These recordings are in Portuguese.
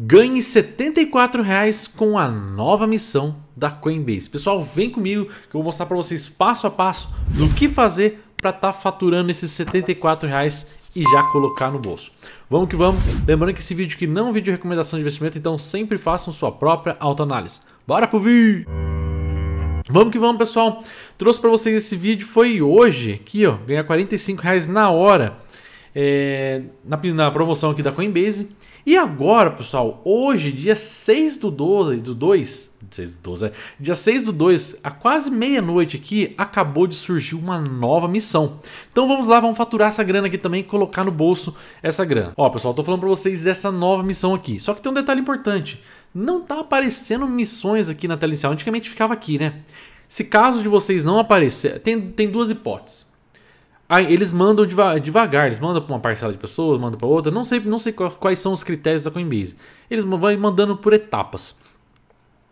Ganhe 74 reais com a nova missão da Coinbase. Pessoal, vem comigo que eu vou mostrar para vocês passo a passo do que fazer para estar tá faturando esses 74 reais e já colocar no bolso. Vamos que vamos. Lembrando que esse vídeo aqui não é um vídeo de recomendação de investimento, então sempre façam sua própria autoanálise. Bora pro vídeo! Vamos que vamos, pessoal. Trouxe para vocês esse vídeo, foi hoje, aqui ó, ganhar 45 reais na hora é, na, na promoção aqui da Coinbase. E agora, pessoal, hoje, dia 6 do 12, do 2, 6 do 12, é, dia 6 do 2, a quase meia-noite aqui, acabou de surgir uma nova missão. Então vamos lá, vamos faturar essa grana aqui também e colocar no bolso essa grana. Ó, pessoal, tô falando para vocês dessa nova missão aqui. Só que tem um detalhe importante. Não tá aparecendo missões aqui na tela inicial. Antigamente ficava aqui, né? Se caso de vocês não aparecer, tem, tem duas hipóteses. Aí eles mandam deva devagar, eles mandam para uma parcela de pessoas, mandam para outra. Não sei, não sei quais são os critérios da Coinbase. Eles vão mandando por etapas.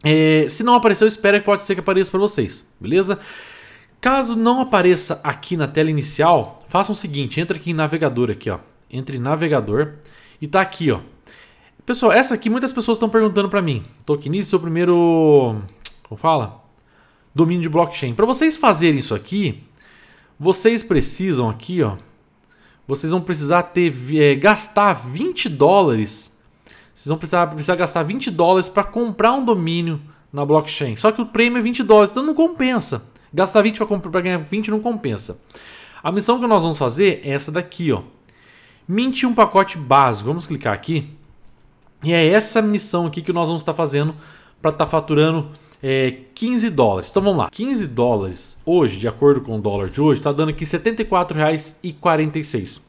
É, se não apareceu, espera que pode ser que apareça para vocês, beleza? Caso não apareça aqui na tela inicial, faça o seguinte: entra aqui em navegador aqui, ó. Entre em navegador e tá aqui, ó. Pessoal, essa aqui muitas pessoas estão perguntando para mim. Nisso, seu primeiro, como fala? Domínio de blockchain. Para vocês fazerem isso aqui, vocês precisam aqui, ó. Vocês vão precisar ter é, gastar 20 dólares. Vocês vão precisar, precisar gastar 20 dólares para comprar um domínio na blockchain. Só que o prêmio é 20 dólares, então não compensa. Gastar 20 para ganhar 20 não compensa. A missão que nós vamos fazer é essa daqui, ó. Mint um pacote básico. Vamos clicar aqui. E é essa missão aqui que nós vamos estar fazendo para estar tá faturando é, 15 dólares. Então vamos lá, 15 dólares hoje, de acordo com o dólar de hoje, está dando aqui R$ 74,46.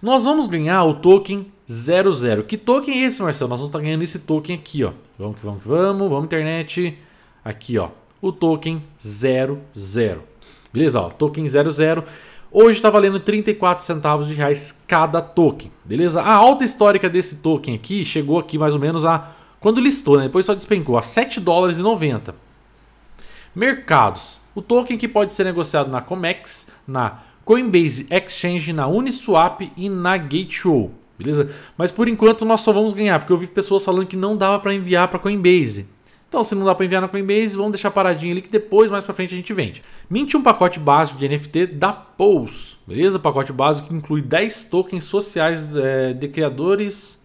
Nós vamos ganhar o token 00. Que token é esse, Marcelo? Nós vamos estar ganhando esse token aqui, ó. Vamos que vamos que vamos, vamos internet. Aqui, ó, o token 00. Beleza, ó, token 00. Hoje está valendo 34 centavos de reais cada token, beleza? A alta histórica desse token aqui chegou aqui mais ou menos a quando listou, né, depois só despencou a 7 dólares e 90. Mercados. O token que pode ser negociado na Comex, na Coinbase Exchange, na Uniswap e na Gateway. Beleza? Mas por enquanto nós só vamos ganhar, porque eu vi pessoas falando que não dava para enviar para Coinbase. Então, se não dá para enviar na Coinbase, vamos deixar paradinho ali que depois, mais para frente, a gente vende. Mint um pacote básico de NFT da Pulse, beleza? O pacote básico que inclui 10 tokens sociais é, de criadores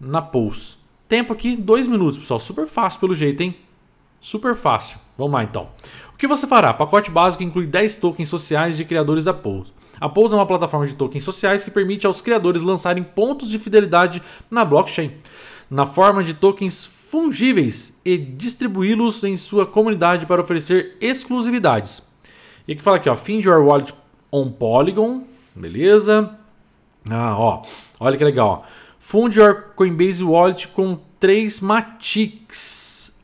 na Pulse. Tempo aqui, dois minutos, pessoal. Super fácil pelo jeito, hein? Super fácil. Vamos lá, então. O que você fará? Pacote básico inclui 10 tokens sociais de criadores da Pose. A Pose é uma plataforma de tokens sociais que permite aos criadores lançarem pontos de fidelidade na blockchain, na forma de tokens fungíveis e distribuí-los em sua comunidade para oferecer exclusividades. E aqui fala aqui, ó, find your wallet on Polygon, beleza? Ah, ó, olha que legal, ó. Funde your Coinbase Wallet com três Matics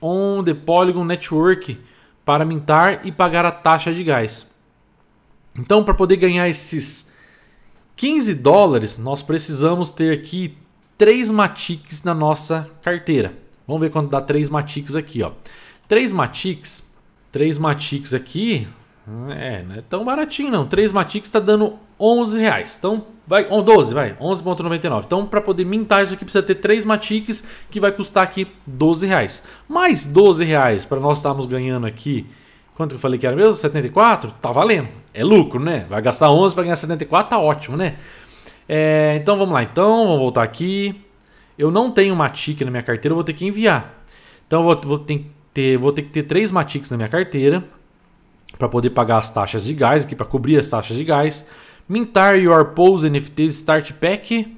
on the Polygon Network para mintar e pagar a taxa de gás. Então, para poder ganhar esses 15 dólares, nós precisamos ter aqui três Matics na nossa carteira. Vamos ver quanto dá três Matics aqui, ó. Três Matics, três Matics aqui, é, não é tão baratinho não. Três Matics está dando 11 reais. Então, vai, 12, vai, 11,99. Então, para poder mintar isso aqui, precisa ter 3 Matiques, que vai custar aqui 12 reais. Mais 12 reais para nós estarmos ganhando aqui, quanto que eu falei que era mesmo? 74? Tá valendo. É lucro, né? Vai gastar 11 para ganhar 74, tá ótimo, né? É, então, vamos lá. Então, vamos voltar aqui. Eu não tenho Matic na minha carteira, eu vou ter que enviar. Então, eu vou, vou ter que ter 3 Matics na minha carteira para poder pagar as taxas de gás aqui, para cobrir as taxas de gás. Mintar Your Pose NFTs Start Pack.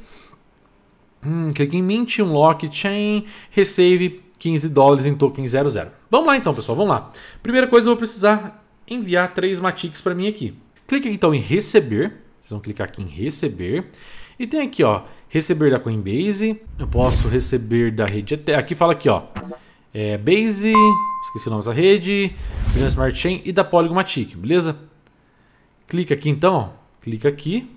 Hum, clique em Mint, Unlock Chain, receive 15 dólares em token 00. Vamos lá então, pessoal, vamos lá. Primeira coisa, eu vou precisar enviar três Matics para mim aqui. Clique então em receber. Vocês vão clicar aqui em receber. E tem aqui, ó, receber da Coinbase. Eu posso receber da rede. Aqui fala aqui, ó, é, Base, esqueci o nome dessa rede, Binance Smart Chain e da Polygon Matic, beleza? Clica aqui então, ó, clica aqui,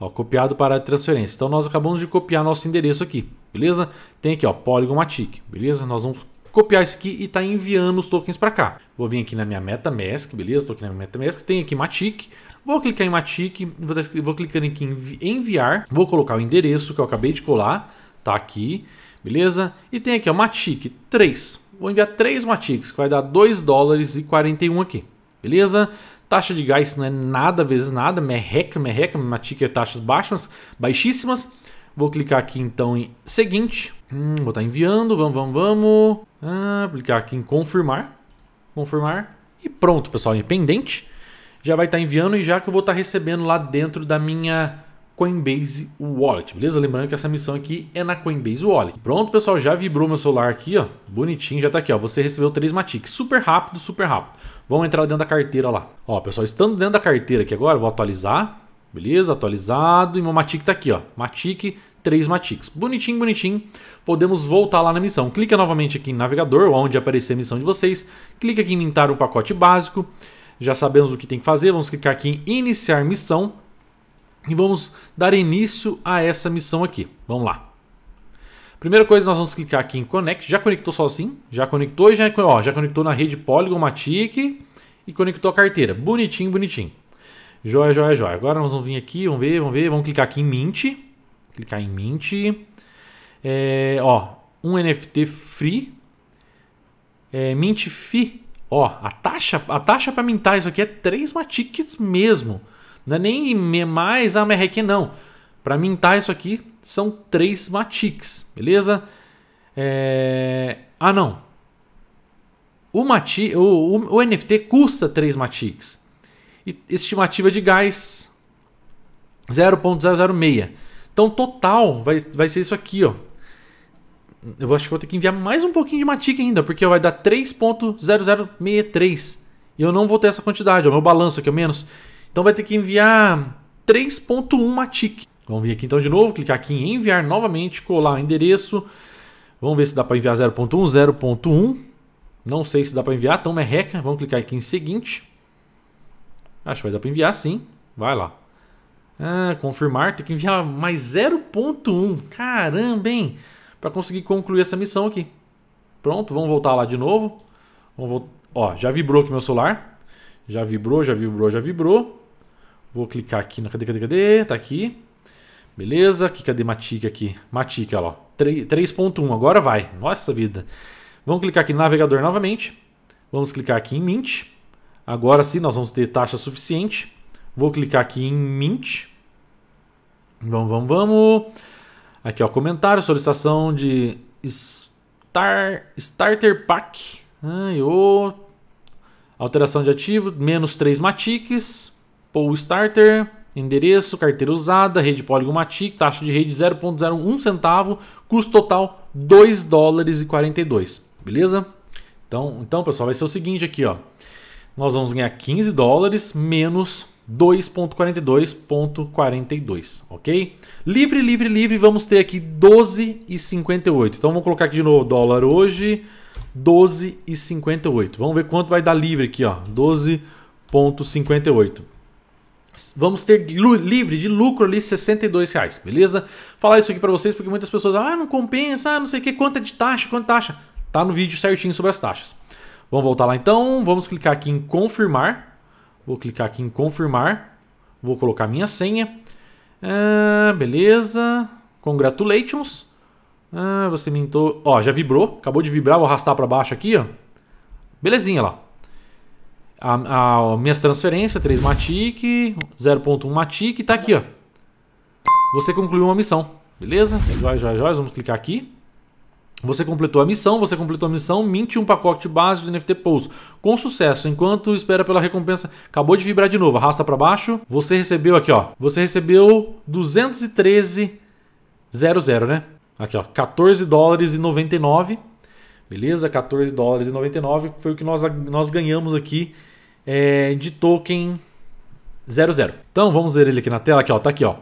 ó, copiado para transferência. Então nós acabamos de copiar nosso endereço aqui, beleza? Tem aqui, ó, Polygon Matic, beleza? Nós vamos copiar isso aqui e está enviando os tokens para cá. Vou vir aqui na minha MetaMask, beleza? Estou aqui na minha MetaMask, tem aqui Matic. Vou clicar em Matic, vou, vou clicando aqui em enviar, vou colocar o endereço que eu acabei de colar tá aqui, beleza? E tem aqui, ó, Matic 3. Vou enviar 3 Matics, que vai dar 2 dólares e 41 aqui, beleza? Taxa de gás não é nada vezes nada, merreca, merreca, Matic é taxas baixas, baixíssimas. Vou clicar aqui então em seguinte, hum, vou estar tá enviando, vamos, vamos, vamos. Ah, clicar aqui em confirmar, confirmar e pronto, pessoal, é pendente. Já vai estar tá enviando e já que eu vou estar tá recebendo lá dentro da minha Coinbase Wallet, beleza? Lembrando que essa missão aqui é na Coinbase Wallet. Pronto, pessoal, já vibrou meu celular aqui, ó, bonitinho, já tá aqui, ó. Você recebeu três Matic, super rápido, super rápido. Vamos entrar dentro da carteira lá. Ó, pessoal, estando dentro da carteira aqui agora, vou atualizar, beleza? Atualizado e meu Matic tá aqui, ó. Matic, três Matics. Bonitinho, bonitinho. Podemos voltar lá na missão. Clica novamente aqui em navegador, onde aparecer a missão de vocês. Clica aqui em mintar um pacote básico. Já sabemos o que tem que fazer. Vamos clicar aqui em iniciar missão e vamos dar início a essa missão aqui. Vamos lá. Primeira coisa, nós vamos clicar aqui em Connect. Já conectou assim? Já conectou e já, já conectou na rede Polygon Matic e conectou a carteira. Bonitinho, bonitinho. Joia, joia, joia. Agora nós vamos vir aqui, vamos ver, vamos ver. Vamos clicar aqui em Mint. Clicar em Mint. É, ó, um NFT free. É, Mint Fee. Ó, a taxa, a taxa para mintar isso aqui é 3 Matics mesmo. Não é nem mais a merrequinha, não. Para mintar isso aqui, são 3 Matics, beleza? É... Ah, não. O, mati... O, o, o, NFT custa 3 Matics. E estimativa de gás 0.006. Então, total vai, vai ser isso aqui, ó. Eu acho que vou ter que enviar mais um pouquinho de Matic ainda, porque vai dar 3.0063. E eu não vou ter essa quantidade, ó, meu balanço aqui é menos. Então vai ter que enviar 3.1 Matic. Vamos vir aqui então de novo, clicar aqui em enviar novamente, colar o endereço. Vamos ver se dá para enviar 0.1, 0.1. Não sei se dá para enviar, então merreca. Vamos clicar aqui em seguinte. Acho que vai dar para enviar sim. Vai lá. Ah, confirmar, tem que enviar mais 0.1. Caramba, hein? Para conseguir concluir essa missão aqui. Pronto, vamos voltar lá de novo. Vamos Ó, já vibrou aqui meu celular. Já vibrou, já vibrou, já vibrou. Vou clicar aqui na. Cadê, cadê, cadê? Tá aqui. Beleza. Aqui, cadê Matic aqui? Matic, olha lá. 3.1. Agora vai. Nossa vida. Vamos clicar aqui no navegador novamente. Vamos clicar aqui em Mint. Agora sim, nós vamos ter taxa suficiente. Vou clicar aqui em Mint. Vamos, vamos, vamos. Aqui, ó, comentário, solicitação de Star, Starter Pack. Ai, oh. Alteração de ativo, menos 3 Matics. Pool Starter, endereço, carteira usada, rede Polygon Matic, taxa de rede 0.01 centavo, custo total 2 dólares e 42, beleza? Então, então, pessoal, vai ser o seguinte aqui, ó. Nós vamos ganhar 15 dólares menos 2.42.42, ok? Livre, livre, livre, vamos ter aqui 12,58. Então vamos colocar aqui de novo dólar hoje, 12,58. Vamos ver quanto vai dar livre aqui, ó, 12,58 vamos ter livre de lucro ali 62 reais, beleza? Falar isso aqui para vocês porque muitas pessoas, ah, não compensa, ah, não sei o que, quanto é de taxa, quanto taxa. Tá no vídeo certinho sobre as taxas. Vamos voltar lá então, vamos clicar aqui em confirmar. Vou clicar aqui em confirmar. Vou colocar minha senha. Ah, beleza. Congratulations. Ah, você mintou. Ó, já vibrou. Acabou de vibrar. Vou arrastar para baixo aqui, ó. Belezinha lá a, a, minhas transferências, 3 Matic, 0.1 Matic, tá aqui, ó. Você concluiu uma missão, beleza? Joia, joia, joia, vamos clicar aqui. Você completou a missão, você completou a missão, minte um pacote básico de NFT Pulse com sucesso, enquanto espera pela recompensa. Acabou de vibrar de novo, arrasta para baixo. Você recebeu aqui, ó. Você recebeu 213,00, né? Aqui, ó, 14 dólares e 99. Beleza? 14 dólares e 99 foi o que nós, nós ganhamos aqui é, de token 00. Então vamos ver ele aqui na tela, aqui ó, tá aqui ó.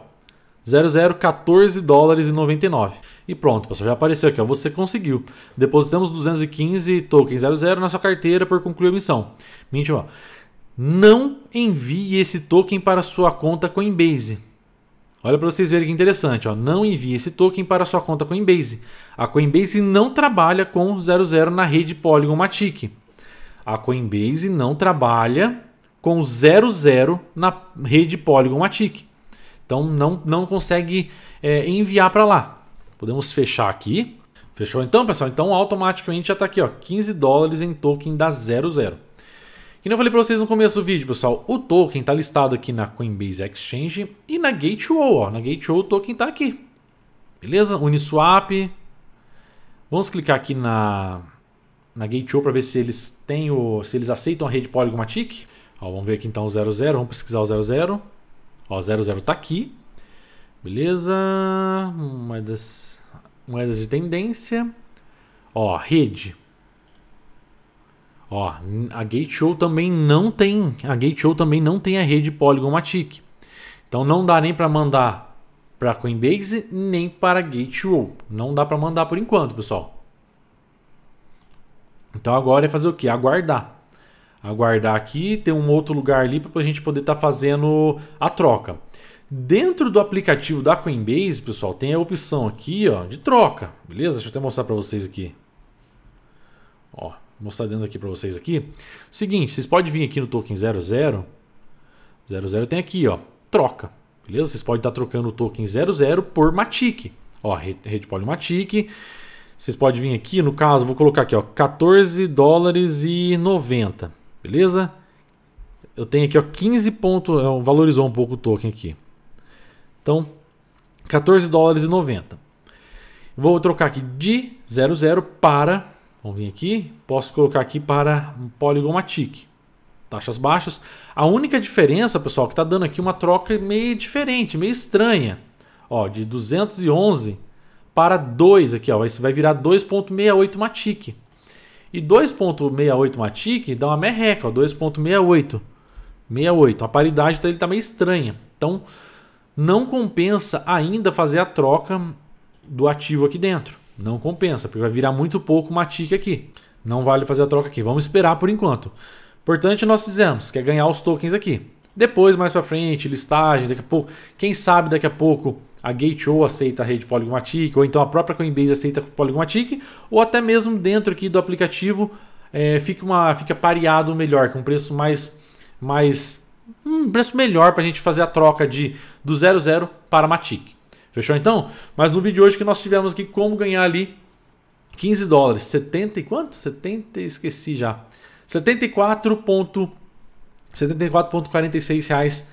00 14 dólares e 99. E pronto, pessoal, já apareceu aqui, ó, você conseguiu. Depositamos 215 tokens 00 na sua carteira por concluir a missão. Mente, ó. Não envie esse token para sua conta Coinbase. Olha para vocês verem que interessante, ó. Não envie esse token para sua conta Coinbase. A Coinbase não trabalha com 00 na rede Polygon Matic a Coinbase não trabalha com 00 na rede Polygon Matic. Então não, não consegue é, enviar para lá. Podemos fechar aqui. Fechou então, pessoal? Então automaticamente já está aqui, ó, 15 dólares em token da 00. E eu falei para vocês no começo do vídeo, pessoal, o token está listado aqui na Coinbase Exchange e na Gateway, ó. Na Gateway o token está aqui. Beleza? Uniswap. Vamos clicar aqui na na Gateway para ver se eles têm o se eles aceitam a rede Polygon Matic. Ó, vamos ver aqui então o 00, vamos pesquisar o 00. Ó, 00 está aqui. Beleza? Moedas moedas de tendência. Ó, rede. Ó, a Gateshow também não tem, a Gateshow também não tem a rede Polygon Matic. Então não dá nem para mandar para Coinbase nem para Gateshow. Não dá para mandar por enquanto, pessoal. Então agora é fazer o que? Aguardar. Aguardar aqui, ter um outro lugar ali para a gente poder estar tá fazendo a troca. Dentro do aplicativo da Coinbase, pessoal, tem a opção aqui ó, de troca. Beleza? Deixa eu até mostrar para vocês aqui. Ó, mostrar dentro aqui para vocês aqui. Seguinte, vocês podem vir aqui no token 00. 00 tem aqui, ó, troca. Beleza? Vocês podem estar trocando o token 00 por Matic. Ó, rede Polymatic. Vocês podem vir aqui, no caso, vou colocar aqui, ó, 14 dólares e 90. Beleza? Eu tenho aqui, ó, 15 pontos, é, valorizou um pouco o token aqui. Então, 14 dólares e 90. Vou trocar aqui de 00 para Vamos vir aqui, posso colocar aqui para Polygon Matic. Taxas baixas. A única diferença, pessoal, que está dando aqui uma troca meio diferente, meio estranha. Ó, de 211 para 2 aqui, ó, vai virar 2.68 Matic. E 2.68 Matic dá uma merreca, 2.68. 68. A paridade dele está meio estranha. Então, não compensa ainda fazer a troca do ativo aqui dentro. Não compensa, porque vai virar muito pouco Matic aqui. Não vale fazer a troca aqui. Vamos esperar por enquanto. Importante nós fizemos, que é ganhar os tokens aqui. Depois, mais para frente, listagem, daqui a pouco, quem sabe daqui a pouco a Gate.io aceita a rede Polygon Matic, ou então a própria Coinbase aceita Polygon Matic, ou até mesmo dentro aqui do aplicativo é, fica, uma, fica pareado melhor, com um preço mais, mais um preço melhor para a gente fazer a troca de do 00 para Matic. Fechou então? Mas no vídeo de hoje que nós tivemos aqui como ganhar ali 15 dólares, 70 e quanto? 70, esqueci já. 74.46 74 reais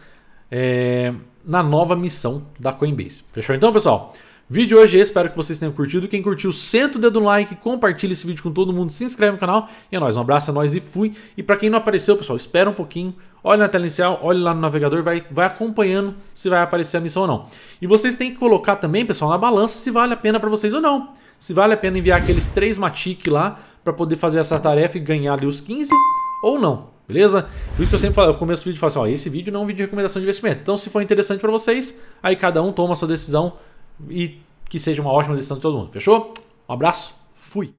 é, na nova missão da Coinbase. Fechou então, pessoal? Vídeo hoje espero que vocês tenham curtido. Quem curtiu, senta o dedo no like, compartilha esse vídeo com todo mundo, se inscreve no canal. E é nóis, um abraço, é nóis e fui. E para quem não apareceu, pessoal, espera um pouquinho, olha na tela inicial, olha lá no navegador, vai, vai acompanhando se vai aparecer a missão ou não. E vocês têm que colocar também, pessoal, na balança se vale a pena para vocês ou não. Se vale a pena enviar aqueles três Matic lá para poder fazer essa tarefa e ganhar ali os 15 ou não. Beleza? Por isso que eu sempre falo, eu começo o vídeo e falo assim, ó, esse vídeo não é um vídeo de recomendação de investimento. Então, se for interessante para vocês, aí cada um toma a sua decisão e que seja uma ótima decisão de todo mundo. Fechou? Um abraço, fui!